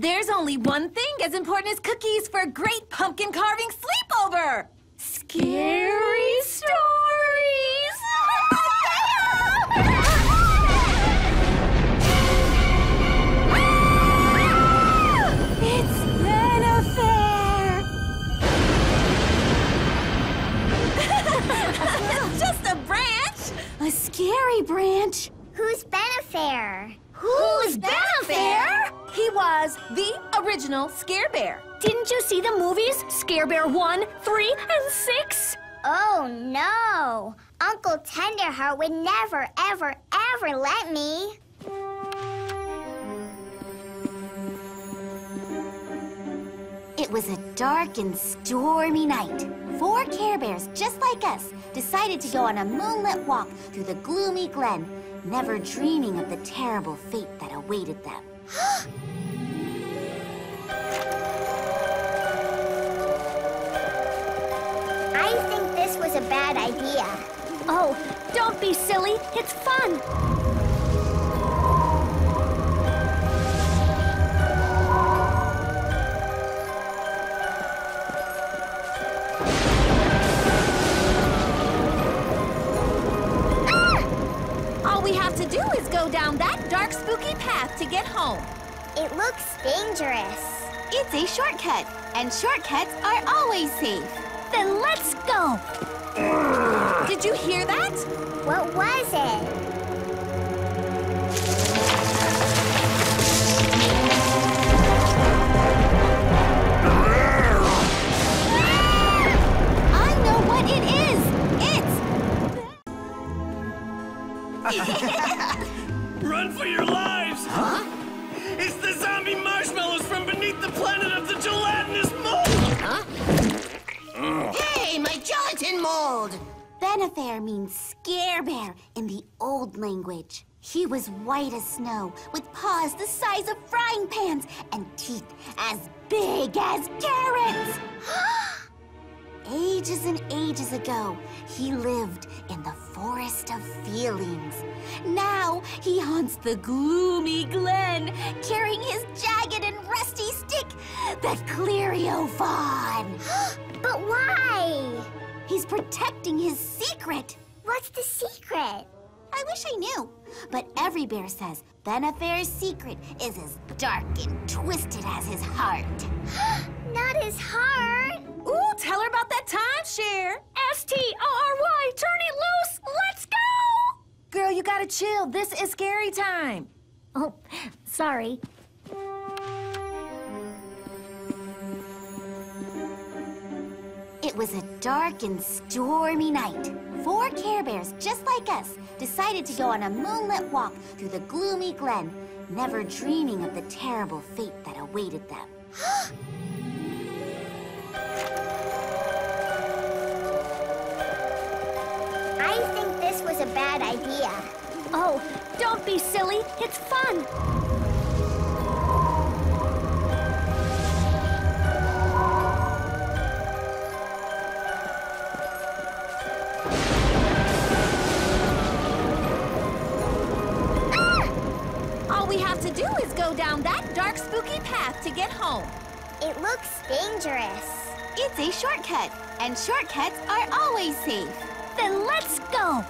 There's only one thing as important as cookies for a great pumpkin carving sleepover! Scary Who's Bear? He was the original Scare Bear. Didn't you see the movies? Scare Bear 1, 3, and 6? Oh no! Uncle Tenderheart would never, ever, ever let me. It was a dark and stormy night. Four Care Bears, just like us, decided to go on a moonlit walk through the gloomy glen, never dreaming of the terrible fate that awaited them. I think this was a bad idea. Oh, don't be silly. It's fun. Go down that dark, spooky path to get home. It looks dangerous. It's a shortcut, and shortcuts are always safe. Then let's go. Did you hear that? What was it? Ah! I know what it is. It's Run for your lives! Huh? It's the zombie marshmallows from beneath the planet of the gelatinous mold! Huh? Hey, my gelatin mold! Benefair means scare bear in the old language. He was white as snow, with paws the size of frying pans and teeth as big as carrots. ages and ages ago, he lived in the forest of feelings. Now he haunts the gloomy glen, carrying his jagged and rusty stick, the Cleriophon. But why? He's protecting his secret. What's the secret? I wish I knew. But every bear says Benefair's secret is as dark and twisted as his heart. Not his heart. Ooh, tell her about that timeshare. S-T-O-R-Y, turn it loose. Let's go. Girl, you gotta chill. This is scary time. Oh, sorry. It was a dark and stormy night. Four Care Bears, just like us, decided to go on a moonlit walk through the gloomy glen, never dreaming of the terrible fate that awaited them. bad idea. Oh, don't be silly. It's fun. Ah! All we have to do is go down that dark, spooky path to get home. It looks dangerous. It's a shortcut, and shortcuts are always safe. Then let's go.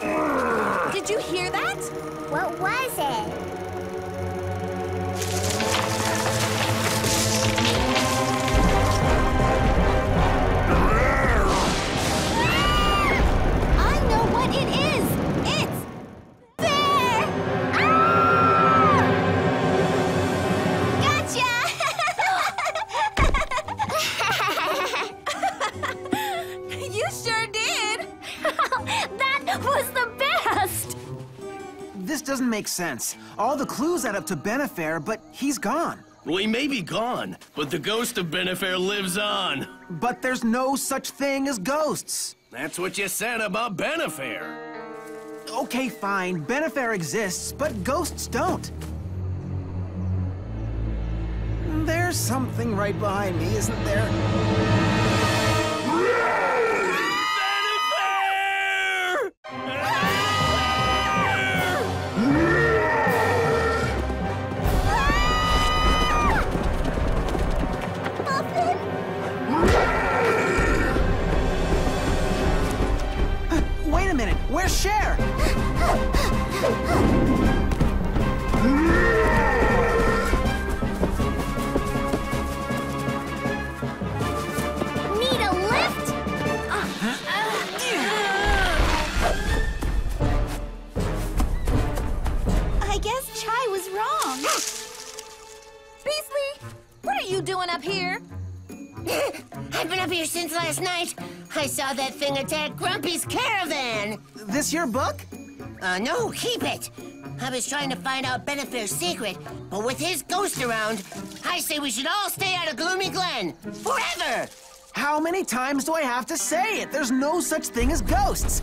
Did you hear that? What was it? Doesn't make sense. All the clues add up to Benefair, but he's gone. Well, he may be gone, but the ghost of Benefair lives on. But there's no such thing as ghosts. That's what you said about Benefair. Okay, fine. Benefair exists, but ghosts don't. There's something right behind me, isn't there? Last night. I saw that thing attack Grumpy's caravan. This your book? Uh, no, keep it. I was trying to find out Benefair's secret, but with his ghost around, I say we should all stay out of Gloomy Glen forever. How many times do I have to say it? There's no such thing as ghosts.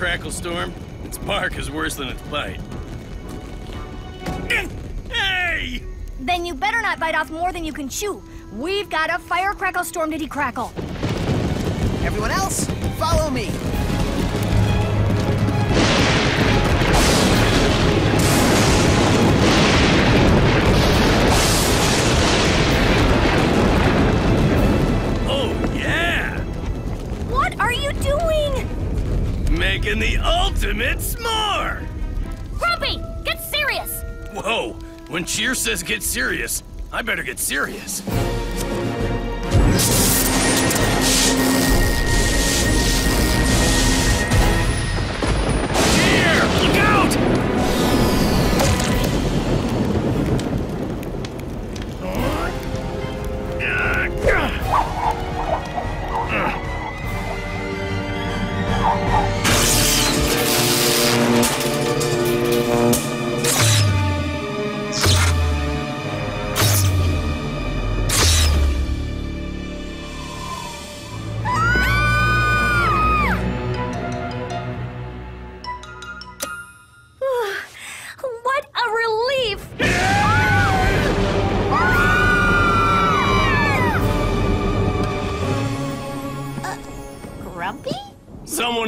Just a firecrackle storm. Its bark is worse than its bite. Hey! Then you better not bite off more than you can chew. We've got a firecrackle storm diddy crackle. Everyone else, follow me. Ultimate s'more! Grumpy, get serious! Whoa, when Cheer says get serious, I better get serious.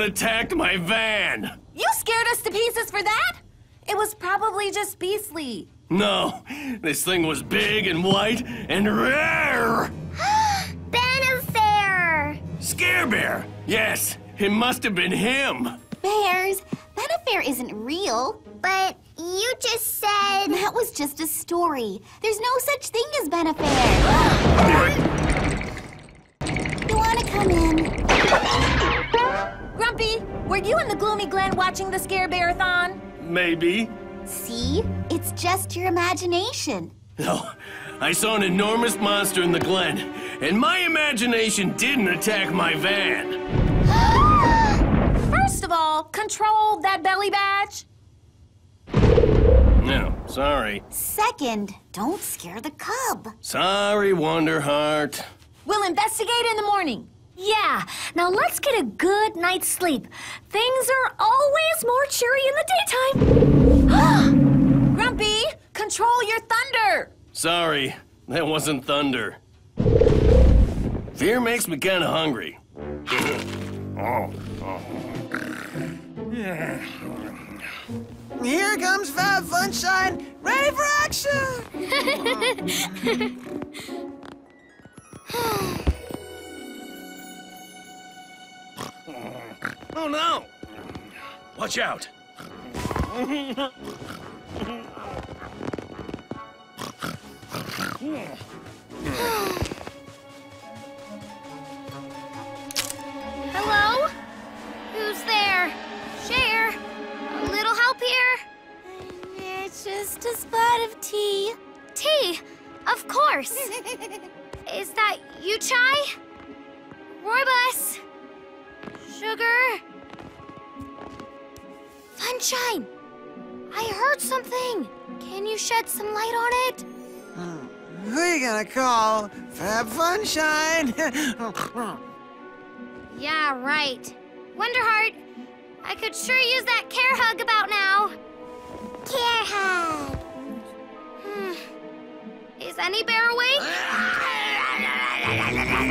Someone attacked my van! You scared us to pieces for that? It was probably just Beastly. No, this thing was big and white and rare! Benefair! Scare Bear! Yes, it must have been him! Bears, affair isn't real. But you just said. That was just a story. There's no such thing as Benefair. you want to come in? Grumpy, were you in the Gloomy Glen watching the Scare Bearathon? Maybe. See? It's just your imagination. No, I saw an enormous monster in the glen, and my imagination didn't attack my van. First of all, control that belly badge. No, sorry. Second, don't scare the cub. Sorry, Wonderheart. We'll investigate in the morning. Yeah, now let's get a good night's sleep. Things are always more cheery in the daytime. Grumpy, control your thunder. Sorry, that wasn't thunder. Fear makes me kinda hungry. Here comes Fab Funshine, ready for action! Oh no! Watch out. Sunshine! I heard something. Can you shed some light on it? Who you gonna call? Fab Funshine! Yeah, right. Wonderheart, I could sure use that care hug about now. Care hug. Hmm. Is any bear awake?